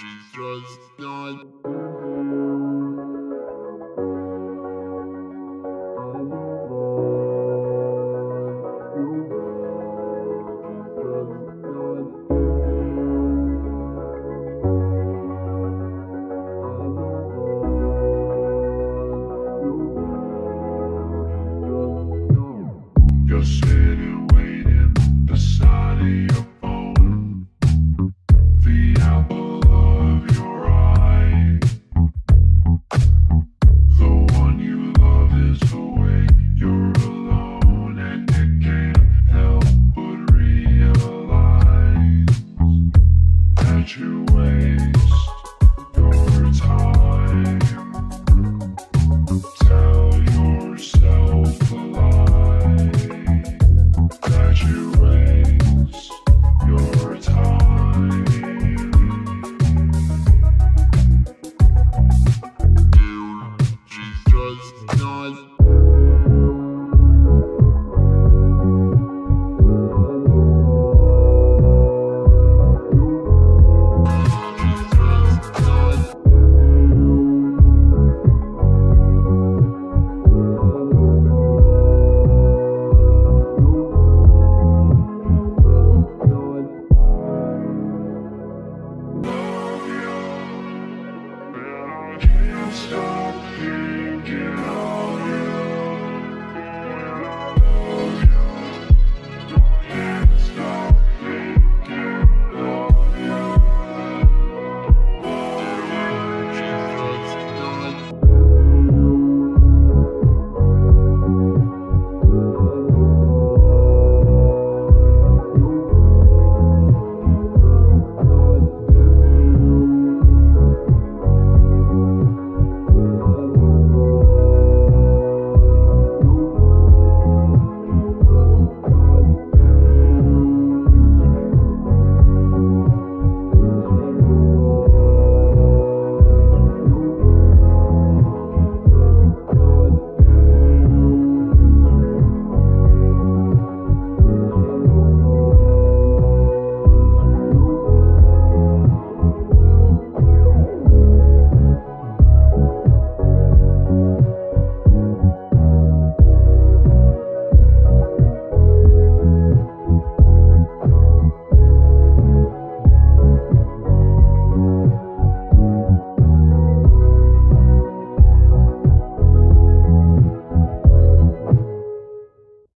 She's just Nice. stop here.